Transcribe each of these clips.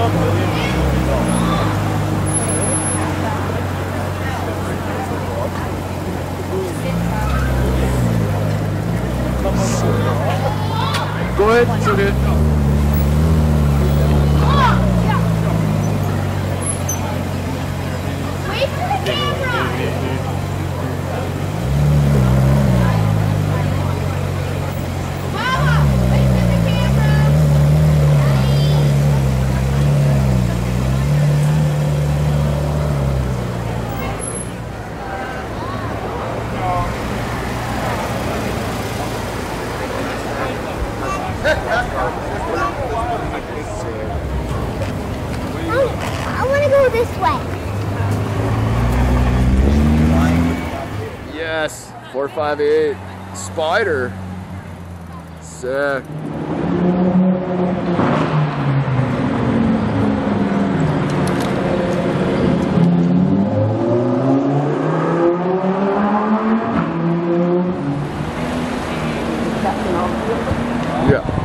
Go ahead, shoot it. Wait for the camera! 458. Spider. Sick. Yeah.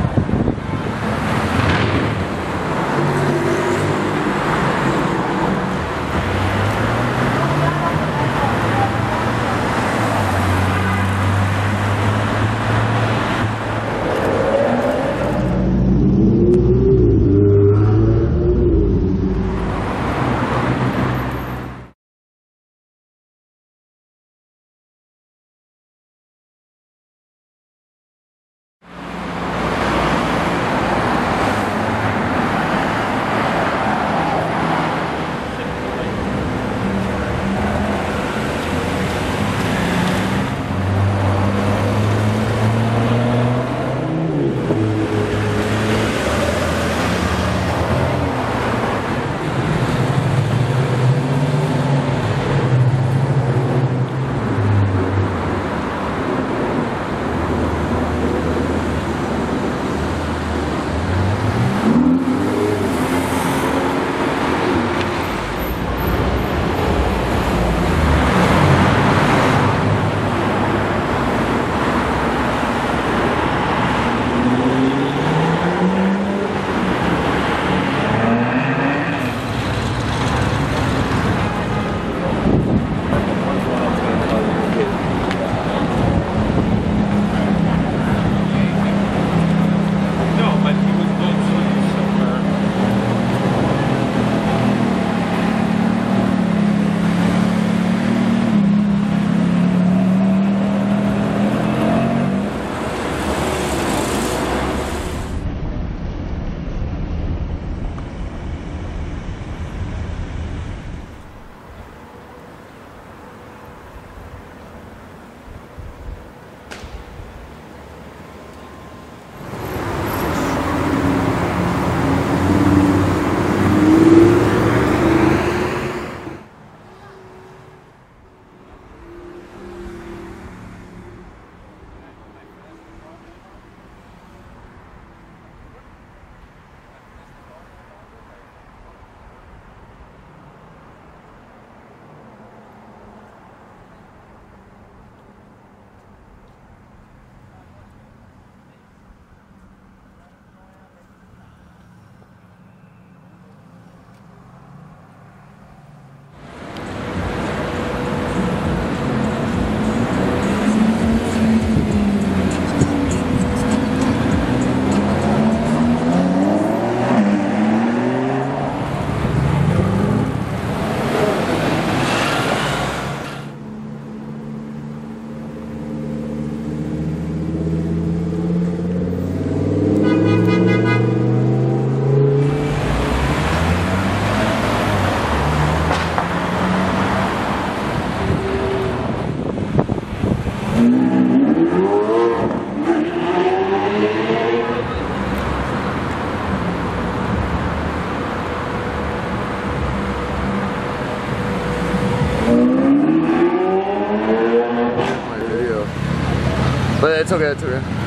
It's okay, it's okay.